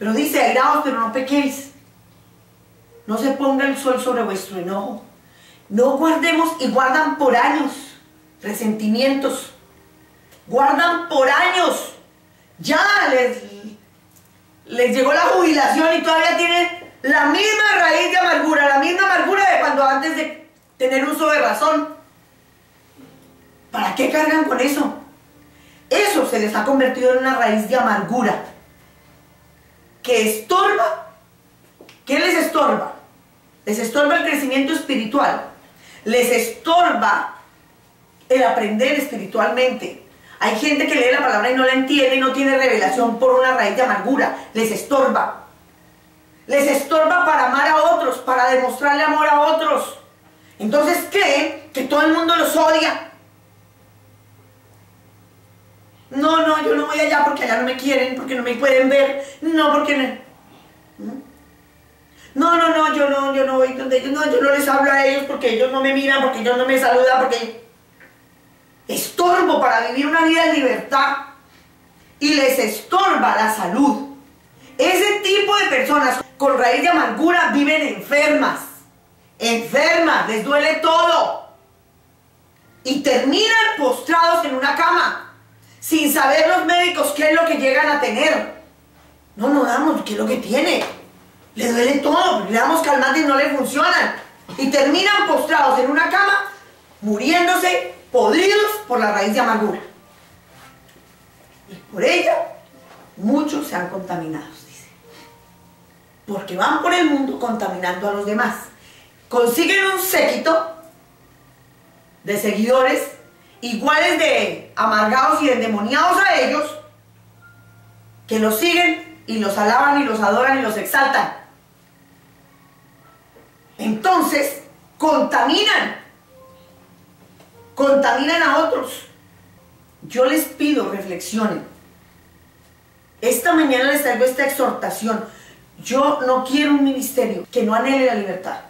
Pero dice, airaos, pero no pequéis. No se ponga el sol sobre vuestro enojo. No guardemos y guardan por años resentimientos. Guardan por años. Ya les, les llegó la jubilación y todavía tienen la misma raíz de amargura, la misma amargura de cuando antes de tener uso de razón. ¿Para qué cargan con eso? Eso se les ha convertido en una raíz de amargura que estorba. ¿Qué les estorba? Les estorba el crecimiento espiritual. Les estorba el aprender espiritualmente. Hay gente que lee la palabra y no la entiende y no tiene revelación por una raíz de amargura. Les estorba. Les estorba para amar a otros, para demostrarle amor a otros. Entonces creen que todo el mundo los odia. No, no, voy allá porque allá no me quieren, porque no me pueden ver. No, porque no. No, no, no, yo no, yo no voy donde ellos, no, yo no les hablo a ellos porque ellos no me miran, porque ellos no me saludan, porque estorbo para vivir una vida en libertad y les estorba la salud. Ese tipo de personas con raíz de amargura viven enfermas, enfermas, les duele todo y terminan postrados en una cama sin saber los médicos qué es lo que llegan a tener. No, no damos, ¿qué es lo que tiene? Le duele todo, le damos calmantes y no le funcionan. Y terminan postrados en una cama, muriéndose, podridos por la raíz de amargura. Y por ella, muchos se han contaminado, dice. Porque van por el mundo contaminando a los demás. Consiguen un séquito de seguidores iguales de amargados y endemoniados a ellos, que los siguen y los alaban y los adoran y los exaltan. Entonces, contaminan, contaminan a otros. Yo les pido, reflexionen. Esta mañana les traigo esta exhortación. Yo no quiero un ministerio que no anhele la libertad.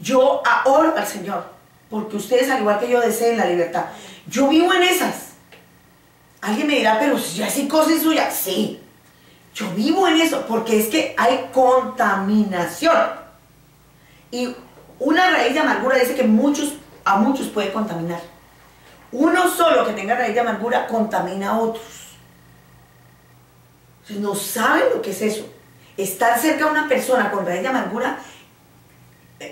Yo oro al Señor porque ustedes al igual que yo deseen la libertad. Yo vivo en esas. Alguien me dirá, pero si ya sí cosas suyas. Sí, yo vivo en eso, porque es que hay contaminación. Y una raíz de amargura dice que muchos, a muchos puede contaminar. Uno solo que tenga raíz de amargura contamina a otros. no saben lo que es eso. Estar cerca de una persona con raíz de amargura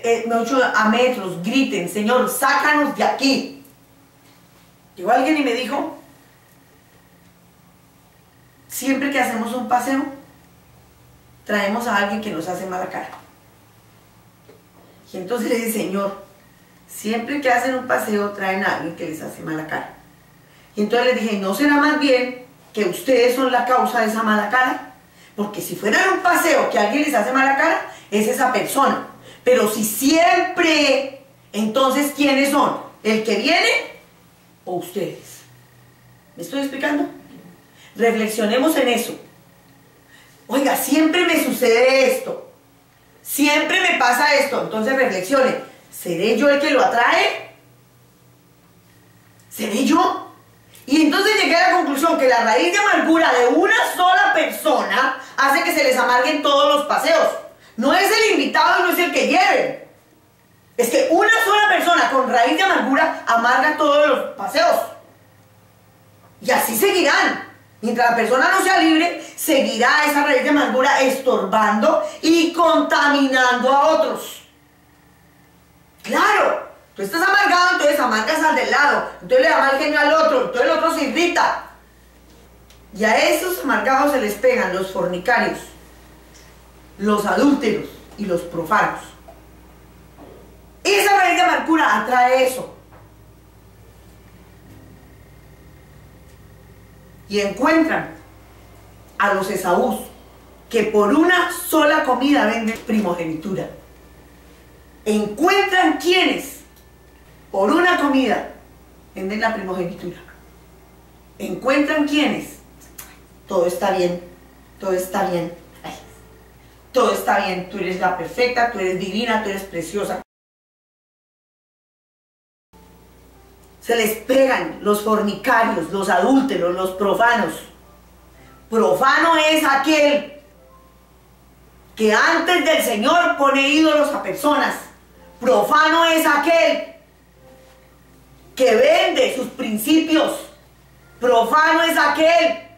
eh, a metros, griten, Señor, sácanos de aquí. Llegó alguien y me dijo, siempre que hacemos un paseo, traemos a alguien que nos hace mala cara. Y entonces le dije, Señor, siempre que hacen un paseo traen a alguien que les hace mala cara. Y entonces le dije, ¿no será más bien que ustedes son la causa de esa mala cara? Porque si fuera un paseo que alguien les hace mala cara, es esa persona. Pero si siempre, entonces, ¿quiénes son? ¿El que viene o ustedes? ¿Me estoy explicando? Reflexionemos en eso. Oiga, siempre me sucede esto. Siempre me pasa esto. Entonces reflexione. ¿Seré yo el que lo atrae? ¿Seré yo? Y entonces llegué a la conclusión que la raíz de amargura de una sola persona hace que se les amarguen todos los paseos. No es el invitado no es el que lleve. Es que una sola persona con raíz de amargura amarga todos los paseos. Y así seguirán. Mientras la persona no sea libre, seguirá esa raíz de amargura estorbando y contaminando a otros. Claro, tú estás amargado, entonces amargas al del lado, entonces le da mal genio al otro, entonces el otro se irrita. Y a esos amargados se les pegan los fornicarios, los adúlteros y los profanos. Esa raíz de amargura atrae eso. Y encuentran a los Esaús que por una sola comida venden primogenitura. Encuentran quienes por una comida venden la primogenitura. Encuentran quienes todo está bien, todo está bien todo está bien, tú eres la perfecta, tú eres divina, tú eres preciosa. Se les pegan los fornicarios, los adúlteros, los profanos. Profano es aquel que antes del Señor pone ídolos a personas. Profano es aquel que vende sus principios. Profano es aquel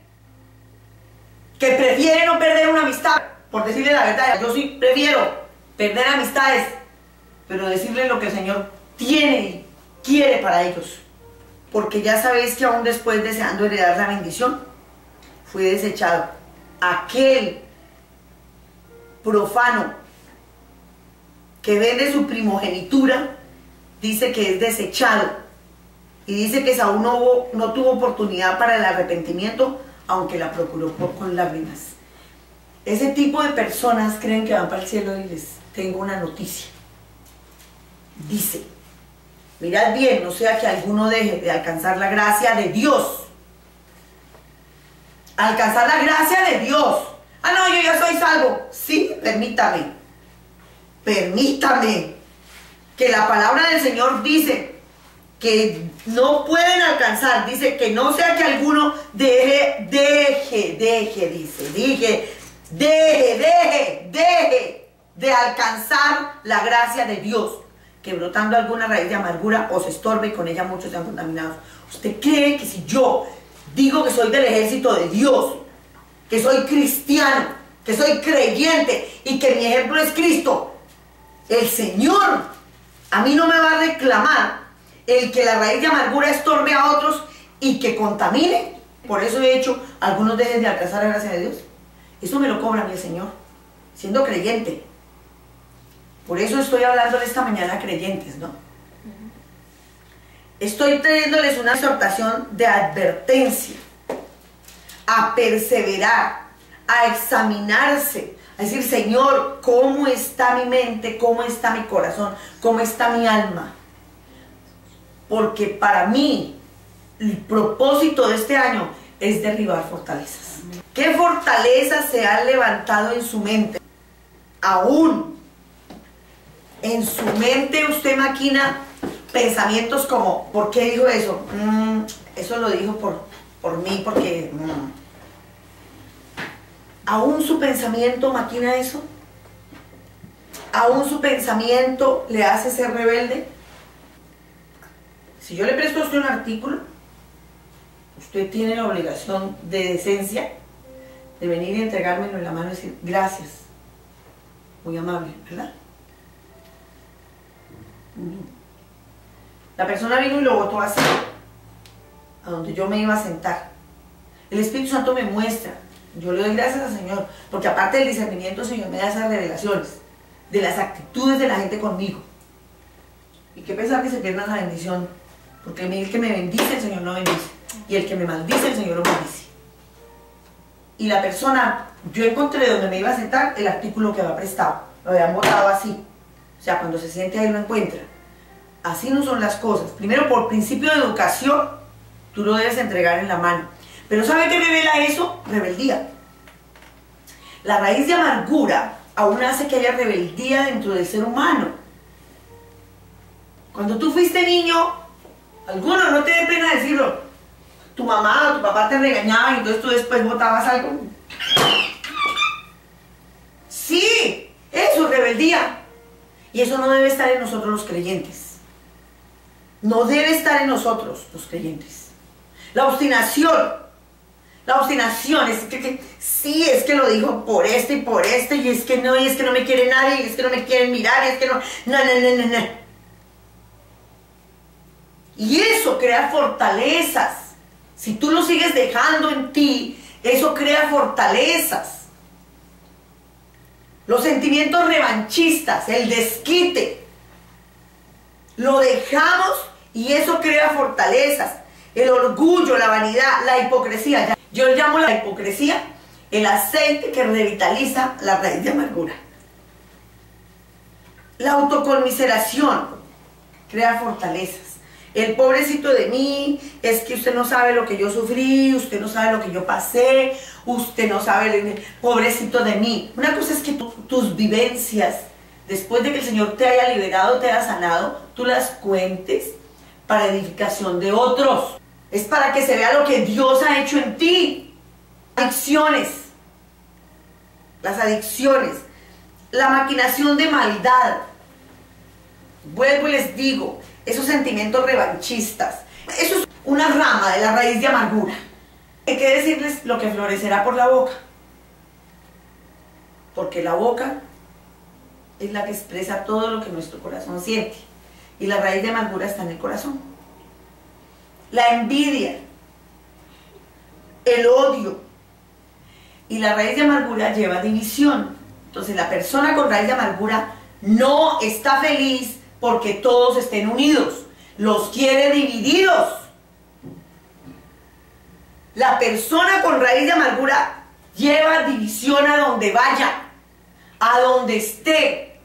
que prefiere no perder una amistad. Por decirle la verdad, yo sí prefiero perder amistades, pero decirle lo que el Señor tiene y quiere para ellos. Porque ya sabéis que aún después deseando heredar la bendición, fue desechado. Aquel profano que vende su primogenitura, dice que es desechado. Y dice que Saúl no, no tuvo oportunidad para el arrepentimiento, aunque la procuró con lágrimas. Ese tipo de personas creen que van para el cielo y les tengo una noticia. Dice, mirad bien, no sea que alguno deje de alcanzar la gracia de Dios. Alcanzar la gracia de Dios. Ah, no, yo ya soy salvo. Sí, permítame. Permítame. Que la palabra del Señor dice que no pueden alcanzar. Dice que no sea que alguno deje, deje, deje, dice. Dije, deje, deje, deje de alcanzar la gracia de Dios, que brotando alguna raíz de amargura os estorbe y con ella muchos sean contaminados. ¿Usted cree que si yo digo que soy del ejército de Dios, que soy cristiano, que soy creyente y que mi ejemplo es Cristo, el Señor a mí no me va a reclamar el que la raíz de amargura estorbe a otros y que contamine? Por eso he hecho algunos dejes de alcanzar la gracia de Dios. Eso me lo cobra mi Señor, siendo creyente. Por eso estoy hablando esta mañana a creyentes, ¿no? Estoy trayéndoles una exhortación de advertencia, a perseverar, a examinarse, a decir, Señor, ¿cómo está mi mente? ¿Cómo está mi corazón? ¿Cómo está mi alma? Porque para mí, el propósito de este año es derribar fortalezas. ¿Qué fortalezas se han levantado en su mente? Aún en su mente usted maquina pensamientos como, ¿por qué dijo eso? Mm, eso lo dijo por, por mí, porque... Mm". ¿Aún su pensamiento maquina eso? ¿Aún su pensamiento le hace ser rebelde? Si yo le presto a usted un artículo, usted tiene la obligación de decencia de venir y entregármelo en la mano y decir, gracias, muy amable, ¿verdad? La persona vino y lo botó así, a donde yo me iba a sentar. El Espíritu Santo me muestra, yo le doy gracias al Señor, porque aparte del discernimiento, el Señor me da esas revelaciones de las actitudes de la gente conmigo. Y qué pensar que se pierda la bendición, porque el que me bendice, el Señor no bendice, y el que me maldice, el Señor lo bendice. Y la persona, yo encontré donde me iba a sentar el artículo que había prestado, lo habían botado así. O sea, cuando se siente ahí lo encuentra. Así no son las cosas. Primero, por principio de educación, tú lo debes entregar en la mano. Pero ¿sabe qué revela eso? Rebeldía. La raíz de amargura aún hace que haya rebeldía dentro del ser humano. Cuando tú fuiste niño, algunos no te dé pena decirlo, tu mamá o tu papá te regañaban y entonces tú después botabas algo. Sí, eso es rebeldía. Y eso no debe estar en nosotros los creyentes. No debe estar en nosotros los creyentes. La obstinación. La obstinación es que, sí, es que lo dijo por este y por este, y es que no, y es que no me quiere nadie, y es que no me quieren mirar, y es que no, no, no, no, no, no. Y eso crea fortalezas. Si tú lo sigues dejando en ti, eso crea fortalezas. Los sentimientos revanchistas, el desquite, lo dejamos y eso crea fortalezas. El orgullo, la vanidad, la hipocresía. Yo llamo la hipocresía el aceite que revitaliza la raíz de amargura. La autoconmiseración crea fortalezas. El pobrecito de mí, es que usted no sabe lo que yo sufrí, usted no sabe lo que yo pasé, usted no sabe, el pobrecito de mí. Una cosa es que tus vivencias, después de que el Señor te haya liberado, te haya sanado, tú las cuentes para edificación de otros. Es para que se vea lo que Dios ha hecho en ti. Adicciones. Las adicciones. la maquinación de maldad. Vuelvo y les digo, esos sentimientos revanchistas. Eso es una rama de la raíz de amargura. Hay que decirles lo que florecerá por la boca. Porque la boca es la que expresa todo lo que nuestro corazón siente. Y la raíz de amargura está en el corazón. La envidia, el odio y la raíz de amargura lleva división. Entonces la persona con raíz de amargura no está feliz porque todos estén unidos. Los quiere divididos. La persona con raíz de amargura lleva división a donde vaya, a donde esté.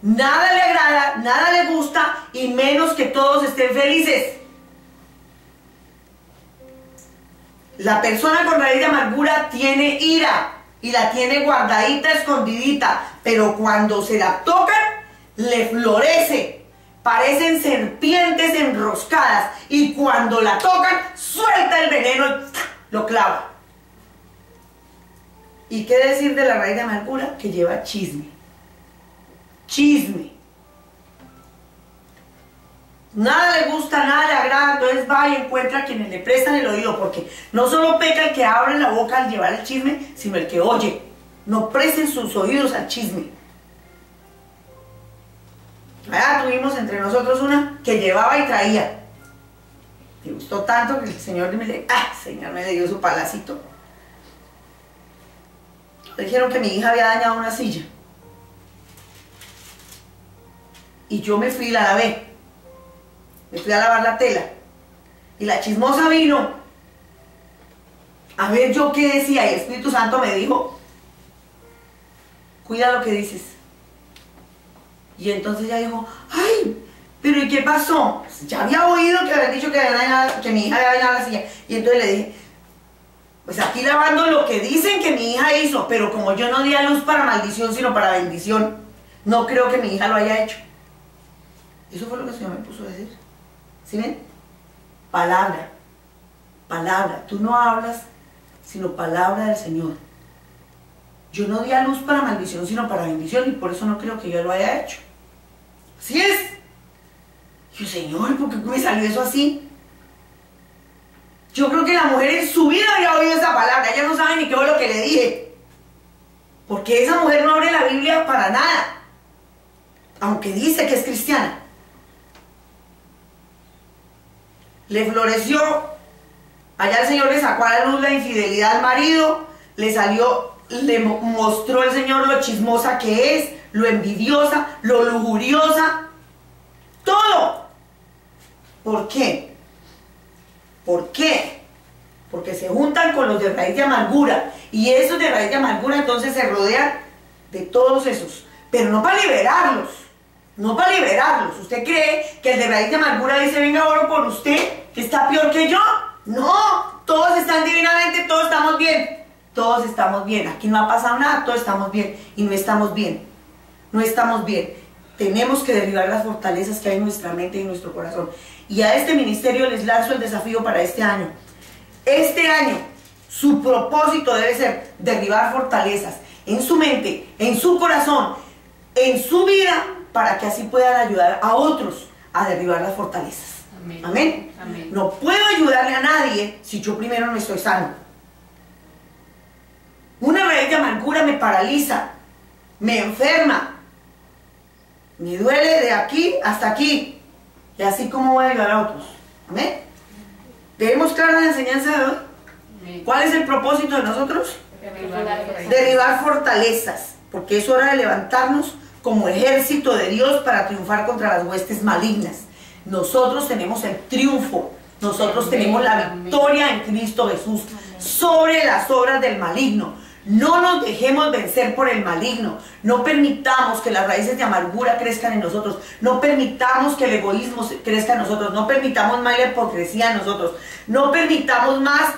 Nada le agrada, nada le gusta y menos que todos estén felices. La persona con raíz de amargura tiene ira y la tiene guardadita, escondidita, pero cuando se la tocan, le florece. Parecen serpientes enroscadas y cuando la tocan, suelta el veneno y lo clava. ¿Y qué decir de la raíz de amargura? Que lleva chisme. Chisme. Nada le gusta, nada le agrada, entonces va y encuentra a quienes le prestan el oído, porque no solo peca el que abre la boca al llevar el chisme, sino el que oye. No presten sus oídos al chisme. Ah, tuvimos entre nosotros una que llevaba y traía. Me gustó tanto que el Señor me le, ah, Señor me dio su palacito. Dijeron que mi hija había dañado una silla. Y yo me fui y la lavé. Me fui a lavar la tela. Y la chismosa vino a ver yo qué decía. Y el Espíritu Santo me dijo, cuida lo que dices. Y entonces ella dijo, ay, pero ¿y qué pasó? Ya había oído que habían dicho que, que mi hija había dañado la silla. Y entonces le dije, pues aquí lavando lo que dicen que mi hija hizo, pero como yo no di a luz para maldición, sino para bendición, no creo que mi hija lo haya hecho. Eso fue lo que el Señor me puso a decir. ¿Sí ven? Palabra, palabra. Tú no hablas, sino palabra del Señor. Yo no di a luz para maldición, sino para bendición, y por eso no creo que yo lo haya hecho. ¿Sí es? Yo, Señor, ¿por qué me salió eso así? Yo creo que la mujer en su vida había oído esa palabra, ella no sabe ni qué fue lo que le dije. Porque esa mujer no abre la Biblia para nada, aunque dice que es cristiana. Le floreció, allá el Señor le sacó a la luz la infidelidad al marido, le salió, le mostró el Señor lo chismosa que es, lo envidiosa, lo lujuriosa, todo. ¿Por qué? ¿Por qué? Porque se juntan con los de raíz de amargura. Y esos de raíz de amargura entonces se rodean de todos esos. Pero no para liberarlos. No para liberarlos. ¿Usted cree que el de raíz de amargura dice, venga, oro por usted, que está peor que yo? No, todos están divinamente, todos estamos bien. Todos estamos bien. Aquí no ha pasado nada, todos estamos bien. Y no estamos bien. No estamos bien. Tenemos que derribar las fortalezas que hay en nuestra mente y en nuestro corazón. Y a este ministerio les lanzo el desafío para este año. Este año, su propósito debe ser derribar fortalezas en su mente, en su corazón, en su vida, para que así puedan ayudar a otros a derribar las fortalezas. Amén. No puedo ayudarle a nadie si yo primero no estoy sano. Una raíz de amargura me paraliza, me enferma, me duele de aquí hasta aquí. Y así como voy a ayudar a otros. Amén. ¿Tenemos clara la enseñanza de hoy? ¿Cuál es el propósito de nosotros? Derribar fortalezas. Porque es hora de levantarnos como ejército de Dios para triunfar contra las huestes malignas. Nosotros tenemos el triunfo. Nosotros tenemos la victoria en Cristo Jesús sobre las obras del maligno. No nos dejemos vencer por el maligno. No permitamos que las raíces de amargura crezcan en nosotros. No permitamos que el egoísmo crezca en nosotros. No permitamos más la hipocresía en nosotros. No permitamos más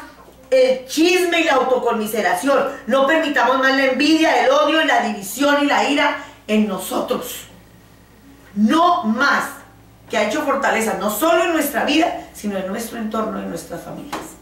el chisme y la autoconmiseración. No permitamos más la envidia, el odio, la división y la ira en nosotros. No más que ha hecho fortaleza, no solo en nuestra vida, sino en nuestro entorno, en nuestras familias.